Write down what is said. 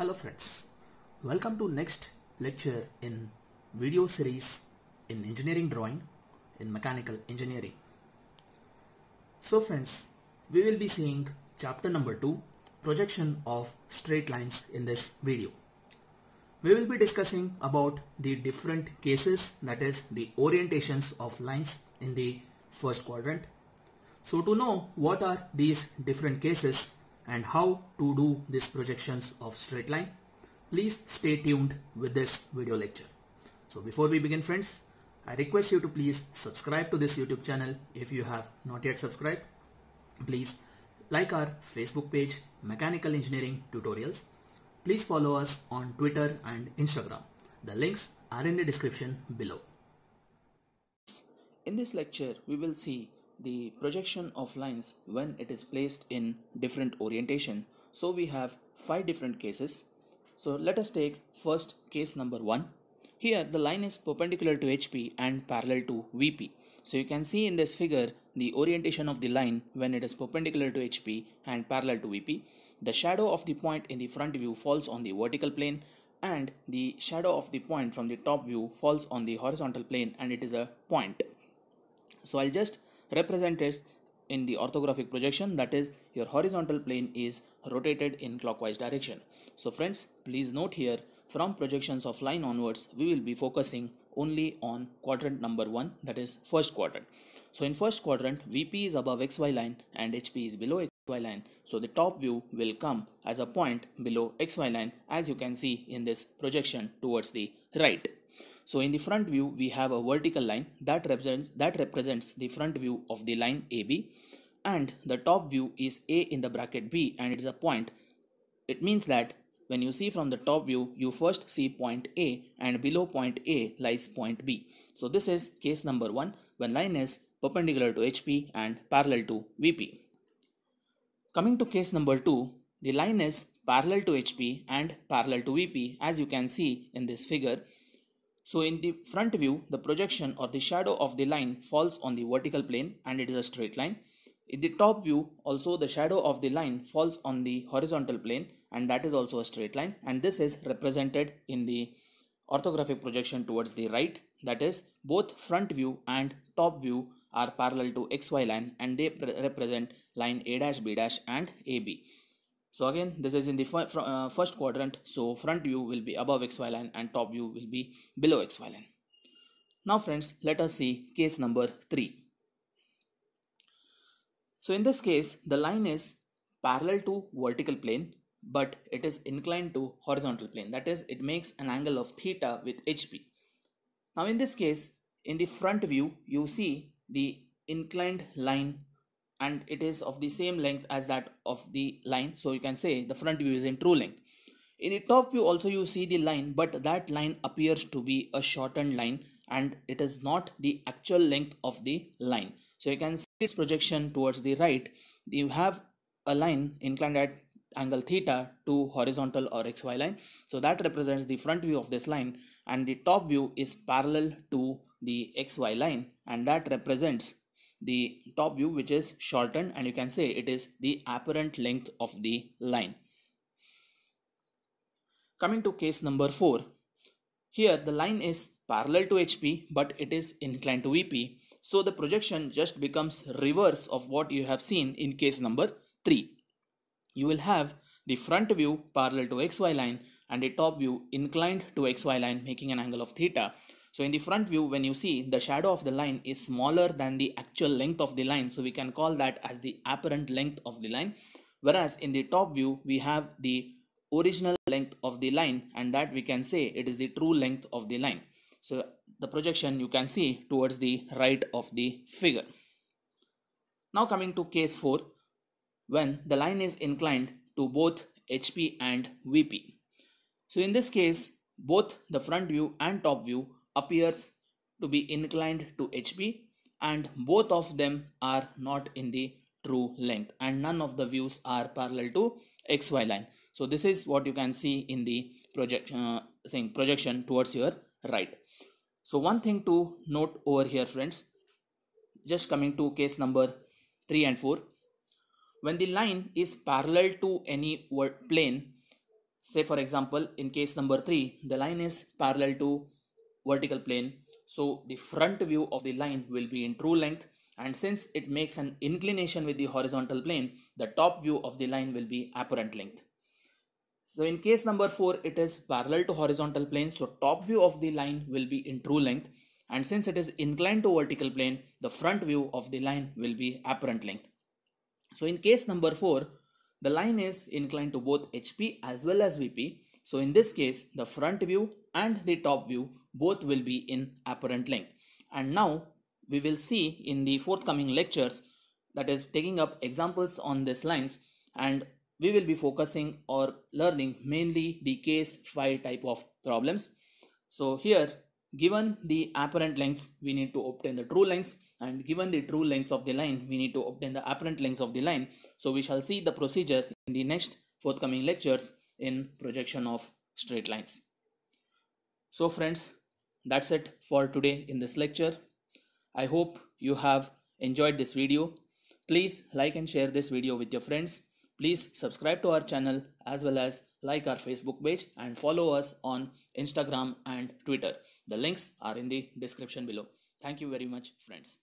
Hello friends, welcome to next lecture in video series in engineering drawing in mechanical engineering. So friends, we will be seeing chapter number 2 projection of straight lines in this video. We will be discussing about the different cases that is the orientations of lines in the first quadrant. So to know what are these different cases and how to do these projections of straight line, please stay tuned with this video lecture. So before we begin friends, I request you to please subscribe to this YouTube channel if you have not yet subscribed. Please like our Facebook page Mechanical Engineering Tutorials. Please follow us on Twitter and Instagram. The links are in the description below. In this lecture, we will see the projection of lines when it is placed in different orientation. So we have five different cases. So let us take first case number one. Here the line is perpendicular to HP and parallel to VP. So you can see in this figure the orientation of the line when it is perpendicular to HP and parallel to VP. The shadow of the point in the front view falls on the vertical plane and the shadow of the point from the top view falls on the horizontal plane and it is a point. So I'll just represent it in the orthographic projection that is your horizontal plane is rotated in clockwise direction. So friends please note here from projections of line onwards we will be focusing only on quadrant number 1 that is first quadrant. So in first quadrant VP is above XY line and HP is below XY line. So the top view will come as a point below XY line as you can see in this projection towards the right. So in the front view, we have a vertical line that represents that represents the front view of the line AB and the top view is A in the bracket B and it is a point. It means that when you see from the top view, you first see point A and below point A lies point B. So this is case number one when line is perpendicular to HP and parallel to VP. Coming to case number two, the line is parallel to HP and parallel to VP as you can see in this figure so in the front view, the projection or the shadow of the line falls on the vertical plane and it is a straight line. In the top view, also the shadow of the line falls on the horizontal plane and that is also a straight line. And this is represented in the orthographic projection towards the right. That is both front view and top view are parallel to XY line and they represent line A dash B dash and AB. So again, this is in the uh, first quadrant. So front view will be above xy line and top view will be below xy line. Now friends, let us see case number 3. So in this case, the line is parallel to vertical plane, but it is inclined to horizontal plane. That is, it makes an angle of theta with HP. Now in this case, in the front view, you see the inclined line and it is of the same length as that of the line. So you can say the front view is in true length. In the top view also you see the line but that line appears to be a shortened line and it is not the actual length of the line. So you can see this projection towards the right. You have a line inclined at angle theta to horizontal or xy line. So that represents the front view of this line and the top view is parallel to the xy line and that represents the top view which is shortened and you can say it is the apparent length of the line. Coming to case number 4. Here the line is parallel to HP but it is inclined to VP. So the projection just becomes reverse of what you have seen in case number 3. You will have the front view parallel to XY line and a top view inclined to XY line making an angle of theta so in the front view, when you see the shadow of the line is smaller than the actual length of the line. So we can call that as the apparent length of the line. Whereas in the top view, we have the original length of the line and that we can say it is the true length of the line. So the projection you can see towards the right of the figure. Now coming to case 4, when the line is inclined to both HP and VP. So in this case, both the front view and top view appears to be inclined to HP and both of them are not in the true length and none of the views are parallel to xy line. So this is what you can see in the projection uh, saying projection towards your right. So one thing to note over here friends just coming to case number 3 and 4 when the line is parallel to any plane say for example in case number 3 the line is parallel to vertical plane. So the front view of the line will be in true length. And since it makes an inclination with the horizontal plane the top view of the line will be apparent length. So in case number 4 it is parallel to horizontal plane. So top view of the line will be in true length. And since it is inclined to vertical plane the front view of the line will be apparent length. So in case number 4 the line is inclined to both HP as well as VP. So in this case, the front view and the top view both will be in apparent length. And now we will see in the forthcoming lectures that is taking up examples on these lines and we will be focusing or learning mainly the case 5 type of problems. So here given the apparent lengths we need to obtain the true lengths and given the true lengths of the line we need to obtain the apparent lengths of the line so we shall see the procedure in the next forthcoming lectures in projection of straight lines. So friends that's it for today in this lecture. I hope you have enjoyed this video. Please like and share this video with your friends. Please subscribe to our channel as well as like our facebook page and follow us on instagram and twitter. The links are in the description below. Thank you very much friends